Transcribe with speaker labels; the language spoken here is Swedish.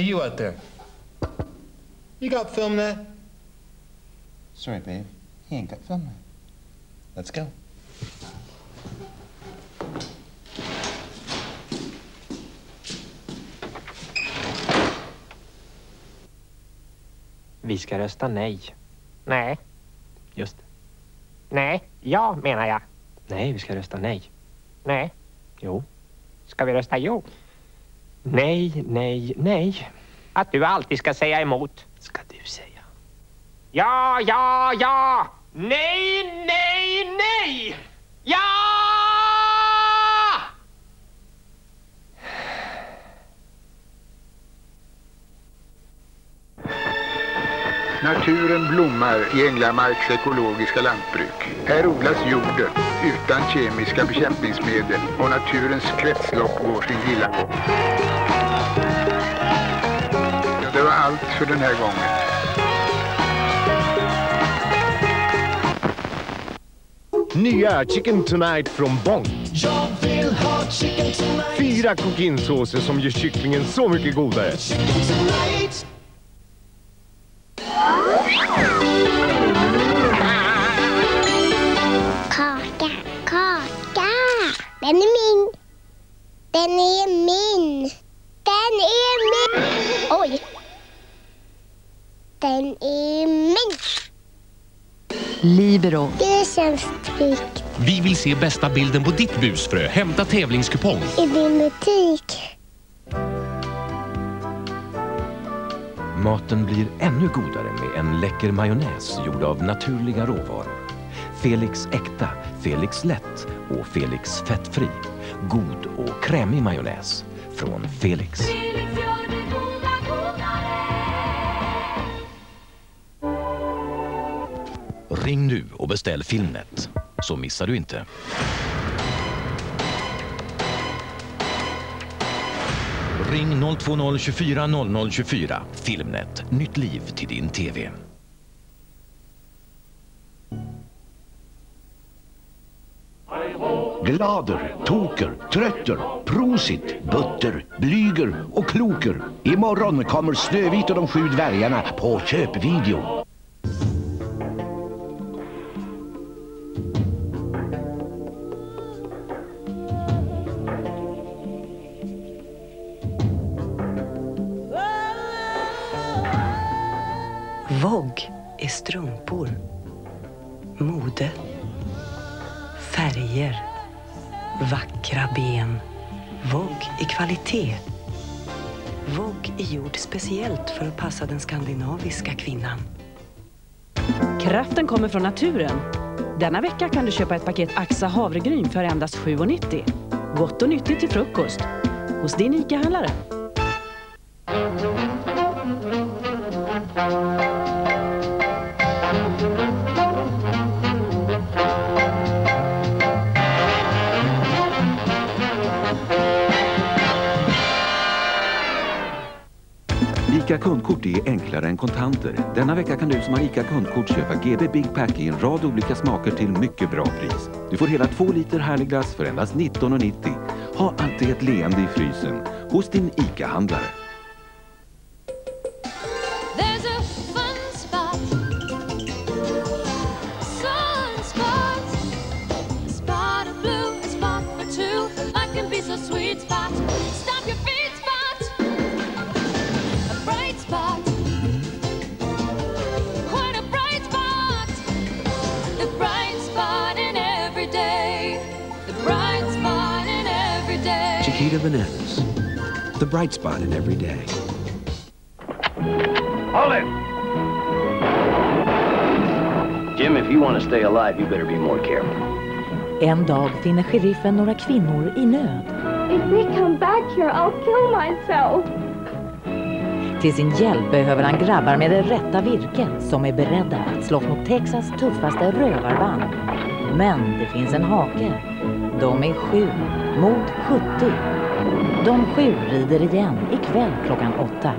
Speaker 1: Hey, you out there. You got film there?
Speaker 2: Sorry, babe. He ain't got film there. Let's go.
Speaker 3: Vi ska rösta nej.
Speaker 4: Nej.
Speaker 3: Just det.
Speaker 4: Nej. Ja, menar jag.
Speaker 3: Nej, vi ska rösta nej.
Speaker 4: Nej.
Speaker 3: Jo.
Speaker 4: Ska vi rösta jo?
Speaker 3: Nej, nej, nej.
Speaker 4: Att du alltid ska säga emot.
Speaker 3: Ska du säga.
Speaker 4: Ja, ja, ja! Nej, nej, nej! Ja!
Speaker 5: Naturen blommar i Änglamarks ekologiska lantbruk. Här odlas jorden utan kemiska bekämpningsmedel och naturens kretslopp går sin gilla gång. Ja, det var allt för den här gången.
Speaker 6: Nya Chicken Tonight från Bonk. Fyra cookinsåser som gör kycklingen så mycket godare.
Speaker 7: Den är min. Den är min. Den är min. Oj. Den är min.
Speaker 8: Libero.
Speaker 7: Det känns tryggt
Speaker 9: Vi vill se bästa bilden på ditt busfrö. Hämta tävlingskupong.
Speaker 7: i din butik.
Speaker 10: Maten blir ännu godare med en läcker majonnäs gjord av naturliga råvaror. Felix äkta, Felix lätt och Felix fettfri. God och krämig majonnäs från Felix. Ring nu och beställ Filmnet, så missar du inte. Ring 020 24 00 24. Filmnet, nytt liv till din TV.
Speaker 11: Glader, toker, trötter, prosit, butter, blyger och kloker. Imorgon kommer Snövit och de sju dvärgarna på köpvideo.
Speaker 8: Vogg är strumpor. Mode. Färger. Vackra ben. Vogue är kvalitet. Vogue är gjord speciellt för att passa den skandinaviska kvinnan.
Speaker 12: Kraften kommer från naturen. Denna vecka kan du köpa ett paket Axa havregryn för endast 7,90. Gott och nyttigt till frukost. Hos din ICA-handlare.
Speaker 13: ICA Kundkort är enklare än kontanter. Denna vecka kan du som har ICA Kundkort köpa GB Big Pack i en rad olika smaker till mycket bra pris. Du får hela två liter härlig glass för endast 19,90. Ha alltid ett leende i frysen hos din ICA-handlare.
Speaker 14: Chiquita Bananas. The bright spot in every day.
Speaker 15: Hold it! Jim, if you want to stay alive, you better be more careful.
Speaker 16: En dag finner sheriffen några kvinnor i nöd.
Speaker 17: If they come back here, I'll kill myself.
Speaker 16: Till sin hjälp behöver han grabbar med det rätta virket som är beredda att slåss mot Texas tuffaste rövarband. Men det finns en hake. De är sju mot 70. De sju rider igen ikväll klockan åtta.